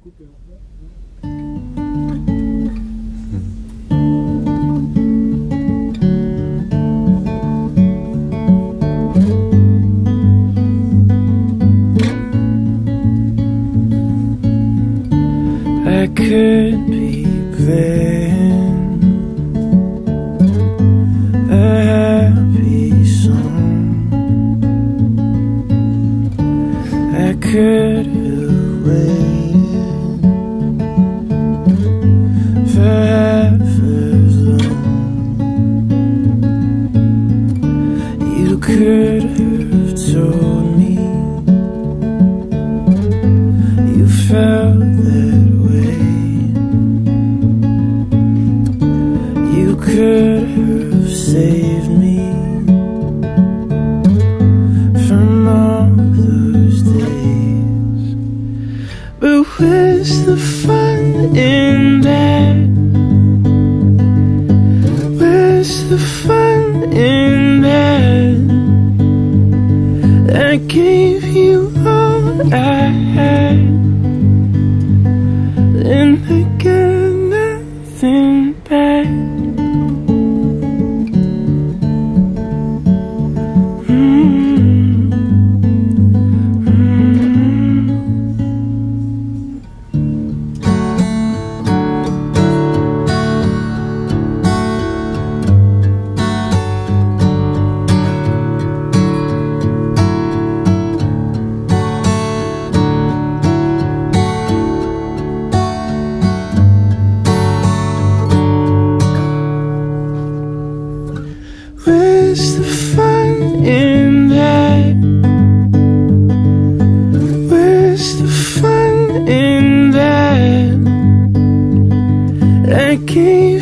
I could be playing a happy song. I could could have told me you felt that way. You could have saved me from all those days. But where's the fun in that? Where's the fun in that? I gave you all I had, I got nothing I gave